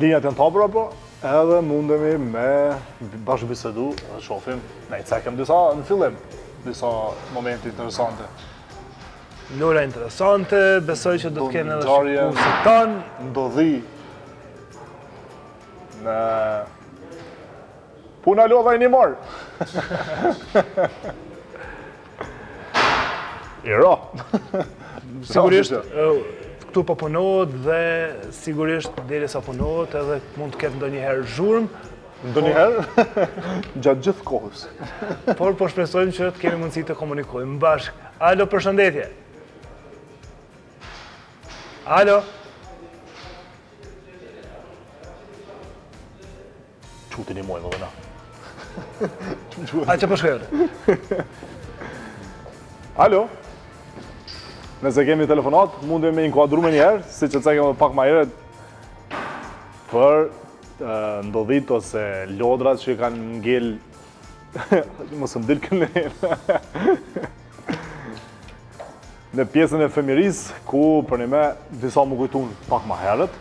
Linjat janë t'hapura po, edhe mundemi me bashkëbisedu edhe shofim, ne i cekem disa në fillim, disa momenti interesante. Lojëra interesante, besoj që do të kenë edhe shikuesit tanë. Ndodhi në Pu na lodha një mor. Ero. Sigurisht këtu po punohet dhe sigurisht derisa punohet edhe mund të ketë ndonjëherë zhurmë, ndonjëherë gjatë gjithë kohës. Por po shpresojmë që të kemi mundësi të komunikojmë bashkë. Alo, përshëndetje. Alo. Qe t'i nimojmë edhe na. Ai çfarë po shkruan? Alo. Nëse kemi telefonat, mundemi me inkuadru menjëherë, siç e cekëm edhe pak ma herët, për ndodhitë ose lodrat që kanë ngell Hajde mos ndel këne. Në pjesën e fëmijërisë, ku po m'vjen me, disa më kujtun pak ma herët,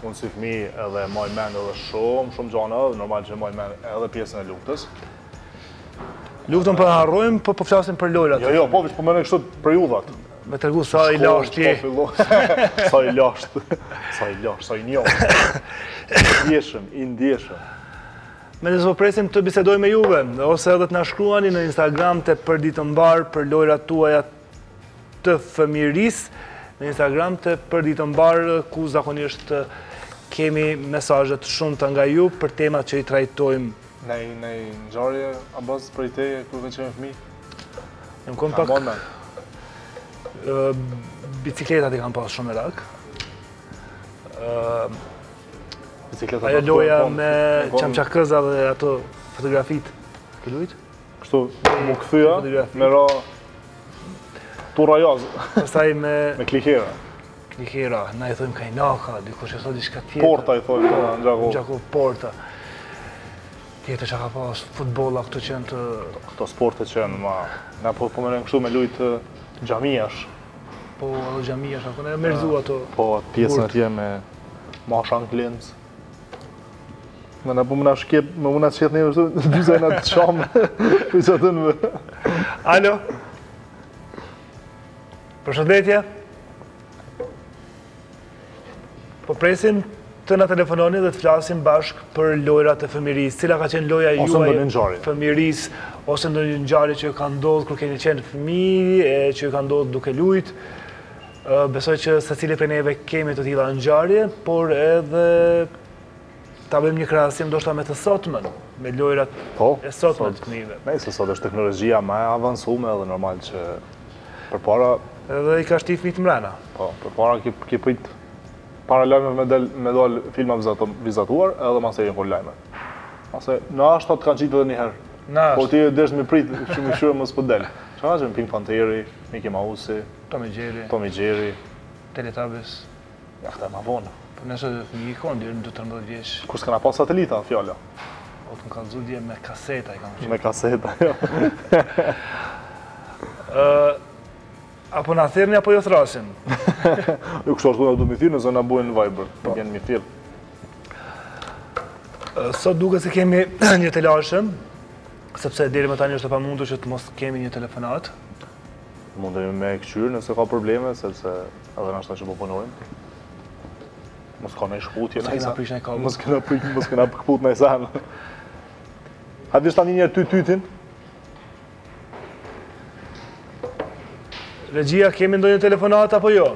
unë si fëmijë edhe maj mend edhe shumë, shumë gjana edhe, normal që maj mend edhe pjesën e luftës. Luftën po e harrojmë, por po, po flasim për lojërat. Jo, jo, po veç po e përmend kështu për judhat. Me tregu, sa i lashtë je. Sa i lashtë, sa i lashtë, sa i njohë. I ndjeshëm, i ndjeshëm. Megjithatë po presim të bisedojmë me juve, ose edhe të na shkruani në Instagram te Përditë Mbarë për lojërat tuaja të fëmijërisë, në Instagram te Përditë Mbarë ku zakonisht kemi mesazhe të shumta nga ju për temat që i trajtojmë. Naj, naj ngjarje, a bazë për i teje, kur ke qenë fëmijë? Në kënë pak... Bicikletat i kam pas shumë merak. Ajo loja me çamçakëza dhe ato fotografitë. Ke lujt? Kështu, me u kthy, me ra... Tura jazë. Pastaj me... Me klikera. Klikera, na i thojmë kajnaka, dikush i thotë diçka tjetër. Porta i thojmë, në, në Gjakovë. Në Gjakovë, porta. Tjetër çka ka pas, futbolla, këtu që janë të... Këto sporte që janë, ma... Na po përmendim po kështu me lujt xhamiash. Po, edhe xhamiash, apo ne e mërzu ato... Po, pjesën atje me... Ma shan klinc. Më në pumë në shqip, më më në qëtë një vështu, në dy zëjnë atë qamë, për që të në vë. Alo? Përshëndetje? Po presim të na telefononi dhe të flasim bashkë për lojërat e fëmijërisë. Cila ka qenë loja juaj? Ose ndonjë ngjarje. Fëmijërisë, ose ndonjë ngjarje që ka ndodhë kur keni qenë fëmijë, e që ka ndodhë duke lujtë. Besoj që secili prej neve kemi të tilla ngjarje, por edhe ta bëjmë një krahasim ndoshta me të sotmën, me lojrat e sotme të fëmijëve. Po, nëse sot është teknologjia më e avancume edhe normal që përpara edhe i ka shti fëmijët mrena. Po, përpara ki prit para lajmeve me dal me dal filma vizatuar edhe masnej kur lajme. Ose nashta të kanë qitë edhe një herë. Na. Po t'u dashke me prit shumë shumë mos po del. Çfarë që Pink Pantheri, Mickey Mouse, Tom and Jerry. Tom and Jerry. Teletubbies. Ja, këta ma vonë. Po nëse dhe fëmi i konë, deri në 12 vjesh. Kur s'ka pas satelita, fjala. O të më ka dzu dje me kaseta i kam qëtë. Me kaseta, jo. Apo na thirrni apo jo thrasim. Jo kështu ashtu na duhet mi thirrni se na bijnë në Viber. Po kanë mi thirr. Sot duket se kemi një të thashëm, sepse deri më tani është e pamundur që të mos kemi një telefonat. Mundemi me e këqyrë nëse ka probleme, sepse edhe nashta tash që po punojmë. Mos ka naj shkëputje në nisa. Mos kena prish në mos kena këput në isa. Hajde shtja një herë ty tytin. Regjia, kemi ndonjë telefonat apo jo?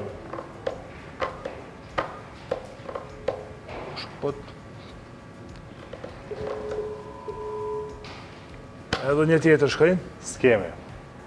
Shkëput. Edhe një tjetër shkojnë? S'kemi.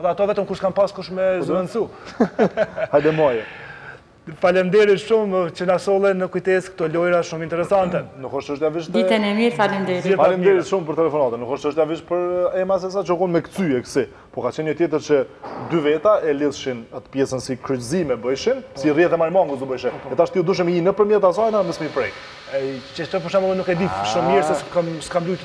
Dhe ato vetëm kur s'kanë pas kush me zëvendësu. Hajde moje. Faleminderit shumë që na solle në kujtesë këto lojëra shumë interesante. Nuk është çështja veç të Ditën e mirë, faleminderit. Faleminderit shumë për telefonatën. Nuk është çështja veç për Ema esa sa që u kon me kcy e kësi. Po ka qenë një tjetër që dy veta e lidhshin atë pjesën si kryqëzime bëjshin, si rrjetë e marimangës e bëjshin. E tash ti u dushë me hi nëpërmjet asajna mos me i prek. Qëto për shembull nuk e di shumë mirë se s'kam s'kam lujt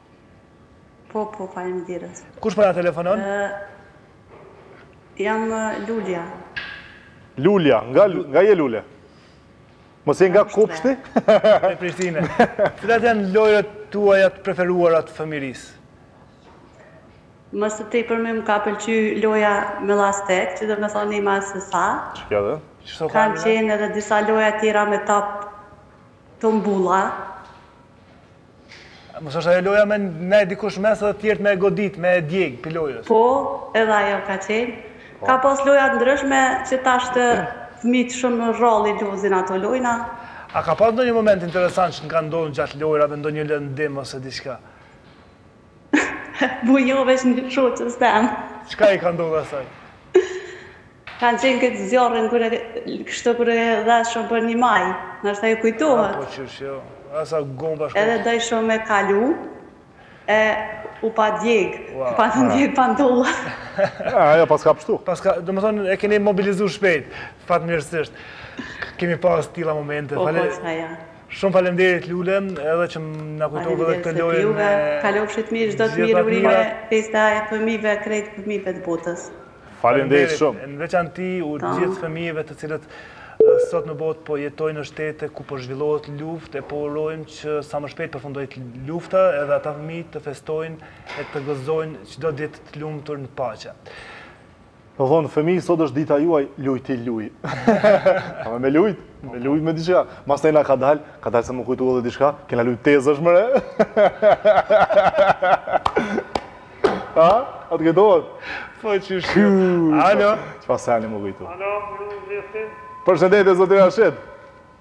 Po, po, faleminderit. Kush po na telefonon? Jam Lulja. Lulja, nga nga je Lule? Mos je nga Kopshti? Në Prishtinë. Cilat janë lojrat tuaja të preferuara të fëmirisë? Më së tepërmi m' ka pëlqy loja me lastek, që do me thonë Ema esa sa. Qekjo edhe? Kanë qenë edhe disa loja tjera me top të mbula. Mos është ajo loja me nejt dikush mes edhe të tjerët me e godit, me e djeg pej lojës. Po, edhe ajo ka qenë. Ka pas loja të ndryshme që tash fëmijët shumë rrallë i lozin ato lojna. A ka pas ndonjë moment interesant që të ka ndodhur gjatë lojërave, ndonjë lëndim ose diçka? Mu jo veç një shoqes teme. Çka i ka ndodh asaj? Kan qenë këtë zjarrin kur e kërceshim kur e dheshim për një maj, ndoshta ju kujtohet. Po qysh jo, a sa gomash ka qenë. Edhe dojshim me kalu e u pa djeg, u pa ndjek pantolla. E ajo paska pështu. Paska, domethënë e keni mobilizu shpejt, fatmirësisht. Kemi pas të tilla momente. Po po ça ja. Shumë faleminderit Lume, edhe që na kujtove edhe këtë lojë me gjithë natyrën. Faleminderit edhe juve. Kalofshit mirë, çdo të mirë, urime festa e fëmijëve krejt fëmijëve të botës. Faleminderit shumë. Në veçanti gjithë fëmijëve të cilët sot në botë po jetojnë në shtete ku po zhvillohet luftë e po urojmë që sa më shpejt t'përfundojë lufta edhe ata fëmijë të festojnë e të gëzojnë çdo ditë të lumtur në paqe. Po thonë fëmijë sot është dita juaj, luj ti luj. Ka me lujt, me lujt me diçka. Masi na ka dal, ka dal se m'u kujtu edhe diçka, kena lujt tezësh mëre. A? A të kujtohet? Po qysh jo. Alo? Qe pasi m'u kujtu? Alo, mirëdita? Përshëndetje zoti Rashid.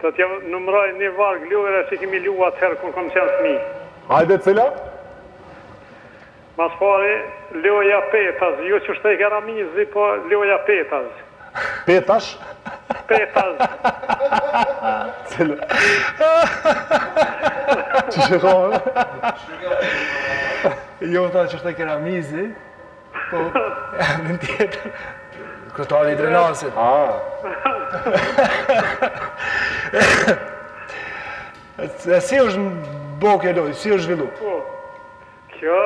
Do t'jau numëroj ni varg lojëra që kemi lu atëherë kur kom qenë fëmijë. Hajde cilat? Ma s'pari loja petaz, jo qysh theke Ramizi po loja petaz. Petash? Petaz. Ç'është kjo? Jo tha qysh thekja Ramizi. Po. Ni tjetër. Kryetari i Drenasit. Ah. E si është bo kjo lojë, si është zhvillu? Po, kjo,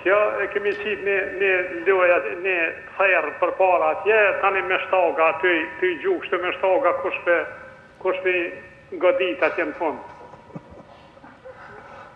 kjo e kemi qitë një, një lojë, një thërë për para atje, tani me shtaga, ty, ty gjujt me shtaga, kush po e, kush po e godit atje në fund.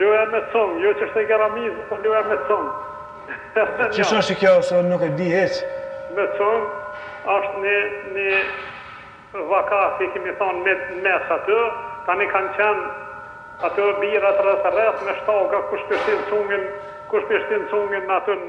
Lojë me cung, jo qysh theke Ramizi, po lojë me cung. Qysh është kjo se unë nuk e di hiç. Me cung është një një vakt si kemi thonë ne në mes aty, tani kanë qenë ato birat rreth rreth me shtaga kush pe shtin cungin, kush pe shtin cungin aty në.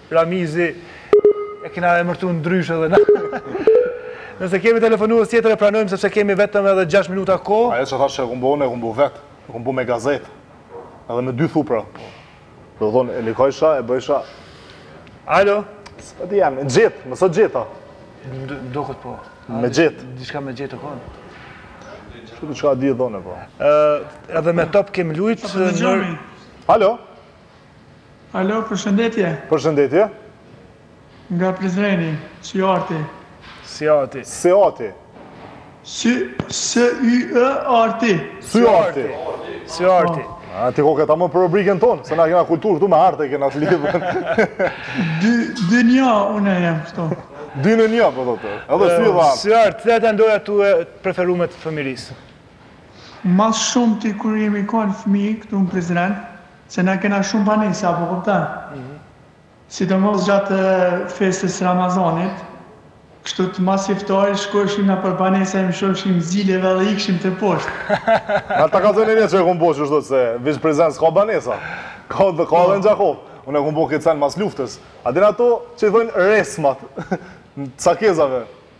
Ramizi, e kena emërtu ndryshe edhe na. Nëse kemi telefonues tjetër e pranojmë sepse kemi vetëm edhe 6 minuta kohë. Ajo që thash që e kum bo unë e kum bo vetë, e kum bo me gazetë. Edhe me dy thupra. Do të thotë e likojsha, e bëjsha. Alo. Së di jam, gjithë, më së gjitha. Do këtë po. Me gjithë. Diçka me gjithë të konë. Shku çka di e dhone po. Edhe me top kem lujtë. Alo. Alo, përshëndetje. Përshëndetje. Nga Prizreni, Syarti. Syarti. Syarti. Sy sy y ë arti. Syarti. Syarti. A ti koke tamam për rubrikën tonë, se na kena kulturë këtu me art e kena të lidhur. Dy në një unë jam këtu. Dy në një po thotë. Edhe sy edhe art. Syart, cilat janë lojërat tua të preferuara të fëmirisë? Më së shumti kur jemi kon fëmijë këtu në Prizren, Se na kena shumë banesa, po kupton? Sidomos gjatë festës së Ramazanit, kështu mas iftarit shkoheshim nëpër banesa i mshojshim zileve dhe ikshim te poshtë. Qeta kom dasht me thënë që e kom bo qështu se veç Prizreni s'ka banesa. Ka edhe ka edhe në Gjakovë. Unë e kom bo këtë sen mas luftës. A din ato që i thojnë resmat, cakëzave.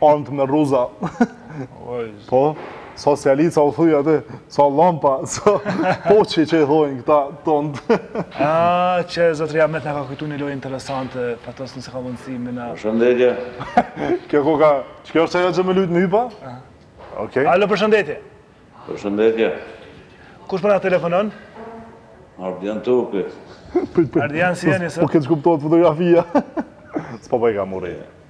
Armët me rruza. Po, sa sijalica u thyjshin, sa lampa, sa poqi që i thojnë këta tond. A, që zotri Ahmet na ka kujtu një lojë interesante, pra nëse ka mundësi me na... Përshëndetje. Kjo koka, qe kjo është ajo që me lujtë me hypa? Ok. Alo, përshëndetje. Përshëndetje. Kush po na telefonon? Ardian Turpi. Ardian si jeni? Po këtë që kuptohet fotografia. Së po bëjka po murejë.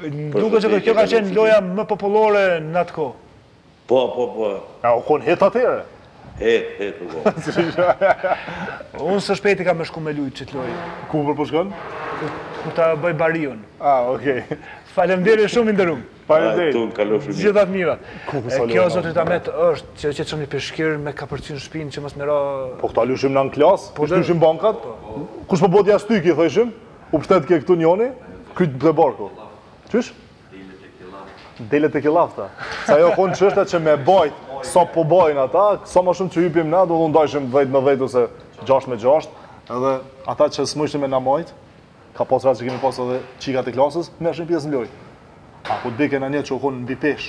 Duket se kjo ka qenë loja më popullore në atë kohë. Po, po, po. A u kon hit atëherë? Hit, hit u kon. Unë së shpejti kam me shku me lujt qëtë lojë. Ku për po shkon? Ku ta bëj barion. A, okej. Faleminderit shumë i nderum. Faleminderit. Tung kalofshi mirë. Gjithë të mirat. Kjo zotri Ahmet është që qitshim një peshkir me kapërcyn shpinë që mos me ra... Po këta lujshim në në klasë? Po lujshim bankat? Kush po bodi as ty ki, thojshim? U pshtetke këtu njoni? Ky te barku. Qysh? Delet kallafta. Se ajo u konë çështja që me bajt, sa po bajnë ata, sa ma shumë që hypim na, u ndajshim 10 me 10 ose 6 me 6, edhe ata që s'mujshin me na majt, ka pas raste që kemi pas edhe qikat e klasës, merrshin pjesë në lojë. A ka dikë një që u konë në bipesh,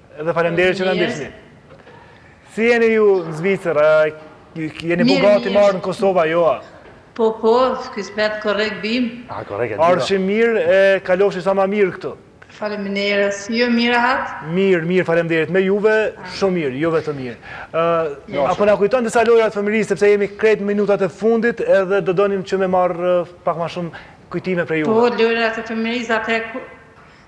Edhe falemderit që na ndini. Si jeni ju në Zvicër, jeni bo gati me ardhë në Kosova, jo a? Po, po, kismet korrik vim. A, korrik vini. Ardhshi mirë, e kalofshi sa ma mirë këtu. Falemderit, si ju mirë atje? Mirë, mirë, falemderit. Me juve, shumë mirë, ju vetë mirë. A po na kujton disa lojra të fëmërisë, sepse jemi krejt minutat e fundit, edhe do donim që me marrë pak ma shumë kujtime prej juve. Po, lojra të fëmërisë atë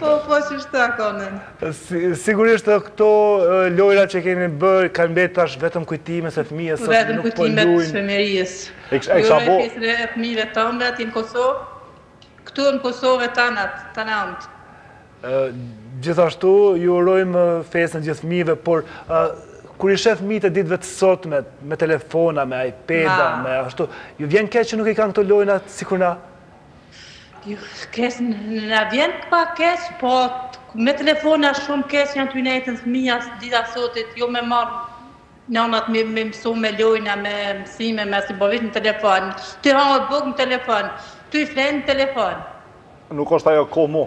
Po, po, që është akoma. Sigurisht, këto lojra që kemi bërë, kanë mbetë tash vetëm kujtime se fëmijët sot nuk po lujnë. Vetëm kujtime të fëmijërisë. E kësha jo, bo. Ju uroj festën e fëmijëve të amëve ati në Kosovë, këtu në Kosovë e tanat, tanant. Gjithashtu, ju urojmë festën gjithë fëmijëve, por kur i shef fëmijët e ditëve të sotme, me telefona, me iPad-a, me ashtu, ju vjen keq që nuk i kanë këto lojna sikur na? Jo, keq na vjen pak keq, se me telefona shumë keq janë tu nejtë fëmija ditës sotit, jo me marr nënat me, me i mësu me lojna, me mësime, po i mbajnë veç në telefon. Tu ha bukë në telefon, tu flejt në telefon. Nuk është ajo kohë mo.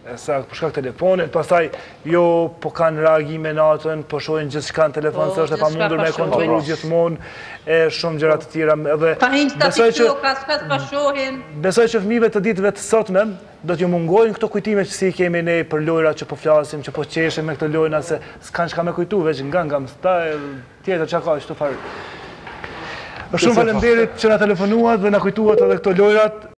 E saktë, për shkak telefonit, pastaj jo po kanë reagime natën, po shohin gjithçka në telefon, po, se është e pa mundur me kontrolu gjithmonë, e shumë gjëra të tjera, edhe... Pa hinë të të kështu, ka çka po shohin... Besoj që fmive të ditëve të sotme, do t'ju mungojnë këto kujtime që i kemi ne për lojra që po flasim, që po qeshim me këto lojna, se s'kanë çka me kujtu, veç nga nga më sta, tjetër që ka, që të farë. Shumë falemderit që na telefonuat dhe na kujtuat edhe këto lojrat,